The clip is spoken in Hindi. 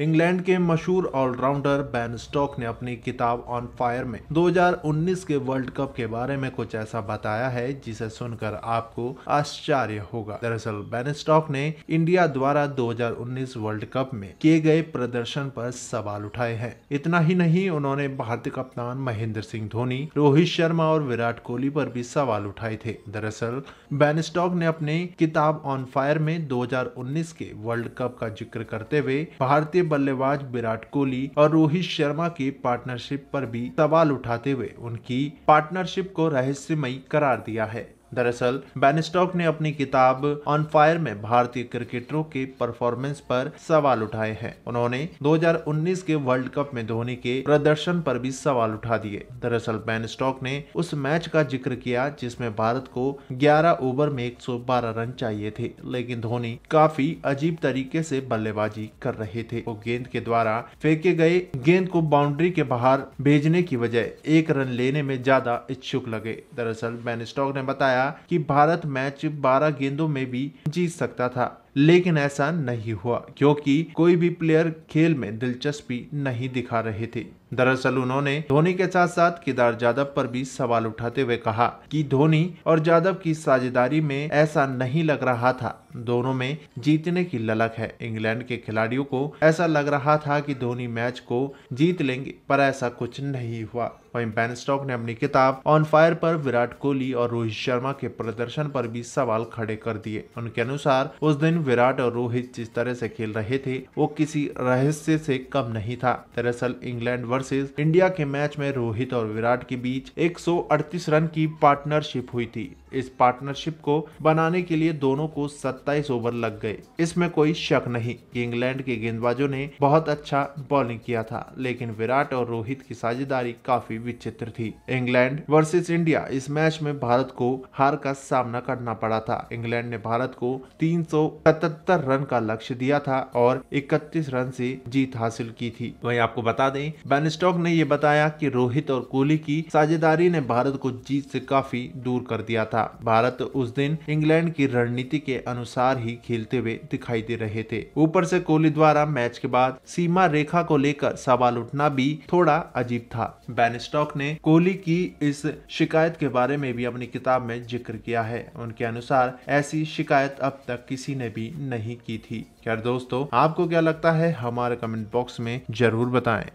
इंग्लैंड के मशहूर ऑलराउंडर बैन स्टॉक ने अपनी किताब ऑन फायर में 2019 के वर्ल्ड कप के बारे में कुछ ऐसा बताया है, जिसे सुनकर आपको आश्चर्य होगा। दरअसल, बैन स्टॉक ने इंडिया द्वारा 2019 वर्ल्ड कप में किए गए प्रदर्शन पर सवाल उठाए हैं। इतना ही नहीं, उन्होंने भारतीय कप्तान महेंद्र सिंह धोनी, रोहित शर्मा और विराट कोहली पर भी सवाल उठाए थे। दरअसल, बैन स्टॉक ने अपनी किताब ऑन फायर में 2019 के वर्ल्ड कप का ज़िक्र करते हुए भारतीय बल्लेबाज विराट कोहली और रोहित शर्मा की पार्टनरशिप पर भी सवाल उठाते हुए उनकी पार्टनरशिप को रहस्यमयी करार दिया है। दरअसल, बैनस्टॉक ने अपनी किताब ऑन फायर में भारतीय क्रिकेटरों के परफॉर्मेंस पर सवाल उठाए हैं। उन्होंने 2019 के वर्ल्ड कप में धोनी के प्रदर्शन पर भी सवाल उठा दिए। दरअसल, बैनस्टॉक ने उस मैच का ज़िक्र किया जिसमें भारत को 11 ओवर में 112 रन चाहिए थे, लेकिन धोनी काफ़ी अजीब तरीके से बल्लेबाजी कर रहे थे। वो गेंद के द्वारा फेंके गए गेंद को बाउंड्री के बाहर भेजने की वजह एक रन लेने में ज़्यादा इच्छुक लगे। दरअसल, बैनस्टॉक ने बताया बताया कि भारत मैच 12 गेंदों में भी जीत सकता था। लेकिन ऐसा नहीं हुआ, क्योंकि कोई भी प्लेयर खेल में दिलचस्पी नहीं दिखा रहे थे। दरअसल उन्होंने धोनी के साथ साथ केदार जादव पर भी सवाल उठाते हुए कहा कि धोनी और जादव की साझेदारी में ऐसा नहीं लग रहा था। दोनों में जीतने की ललक है। इंग्लैंड के खिलाड़ियों को ऐसा लग रहा था कि धोनी मैच को जीत लेंगे, पर ऐसा कुछ नहीं हुआ। वहीं बैन स्टॉक ने अपनी किताब ऑन फायर पर विराट कोहली और रोहित शर्मा के प्रदर्शन पर भी सवाल खड़े कर दिए। उनके अनुसार, उस दिन विराट और रोहित जिस तरह से खेल रहे थे, वो किसी रहस्य से कम नहीं था। दरअसल इंग्लैंड वर्सेस इंडिया के मैच में रोहित और विराट के बीच 138 रन की पार्टनरशिप हुई थी। इस पार्टनरशिप को बनाने के लिए दोनों को 27 ओवर लग गए। इसमें कोई शक नहीं कि इंग्लैंड के गेंदबाजों ने बहुत अच्छा बॉलिंग किया था, लेकिन विराट और रोहित की साझेदारी काफ़ी विचित्र थी। इंग्लैंड वर्सेस इंडिया इस मैच में भारत को हार का सामना करना पड़ा था। इंग्लैंड ने भारत को तीन सौ रन का लक्ष्य दिया था और इकतीस रन से जीत हासिल की थी। वही आपको बता दें, बैनस्टॉक ने यह बताया कि रोहित और कोहली की साझेदारी ने भारत को जीत से काफ़ी दूर कर दिया था। भारत उस दिन इंग्लैंड की रणनीति के अनुसार ही खेलते हुए दिखाई दे रहे थे। ऊपर से कोहली द्वारा मैच के बाद सीमा रेखा को लेकर सवाल उठना भी थोड़ा अजीब था। बैनस्टॉक ने कोहली की इस शिकायत के बारे में भी अपनी किताब में ज़िक्र किया है। उनके अनुसार ऐसी शिकायत अब तक किसी ने भी नहीं की थी। क्या दोस्तों, आपको क्या लगता है, हमारे कमेंट बॉक्स में ज़रूर बताएँ।